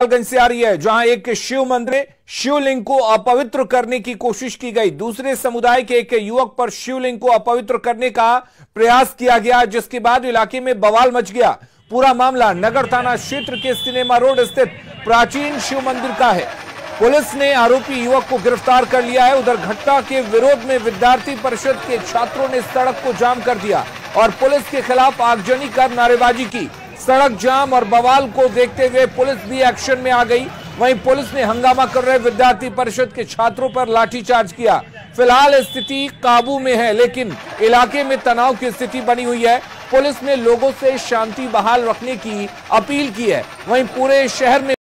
गंज से आ रही है, जहाँ एक शिव मंदिर शिवलिंग को अपवित्र करने की कोशिश की गई। दूसरे समुदाय के एक युवक पर शिवलिंग को अपवित्र करने का प्रयास किया गया, जिसके बाद इलाके में बवाल मच गया। पूरा मामला नगर थाना क्षेत्र के सिनेमा रोड स्थित प्राचीन शिव मंदिर का है। पुलिस ने आरोपी युवक को गिरफ़्तार कर लिया है। उधर घटना के विरोध में विद्यार्थी परिषद के छात्रों ने सड़क को जाम कर दिया और पुलिस के खिलाफ आगजनी कर नारेबाजी की। सड़क जाम और बवाल को देखते हुए पुलिस भी एक्शन में आ गई। वहीं पुलिस ने हंगामा कर रहे विद्यार्थी परिषद के छात्रों पर लाठीचार्ज किया। फ़िलहाल स्थिति काबू में है, लेकिन इलाके में तनाव की स्थिति बनी हुई है। पुलिस ने लोगों से शांति बहाल रखने की अपील की है। वहीं पूरे शहर में